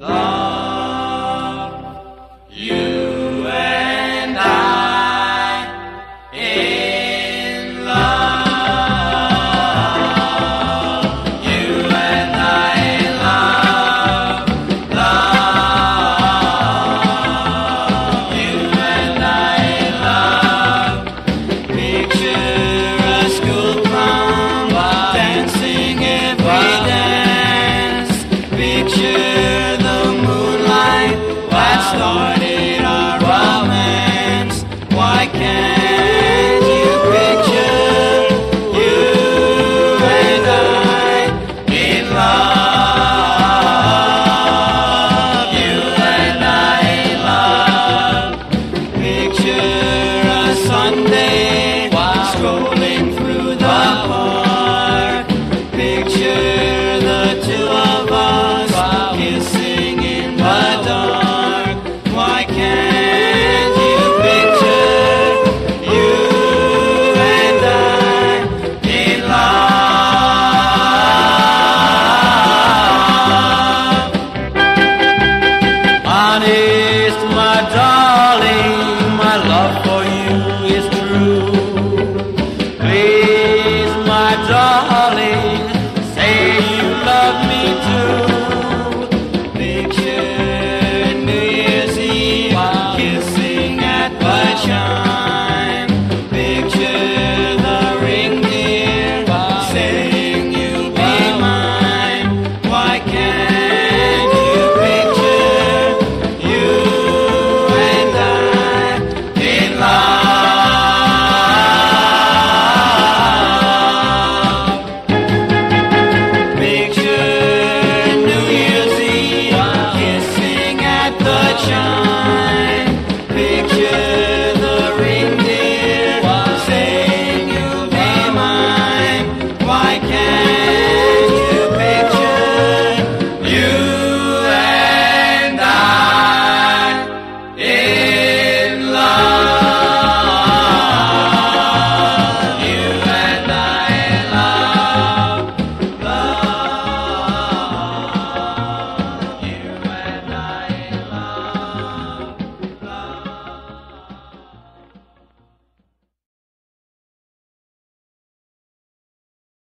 Love, Honest, Picture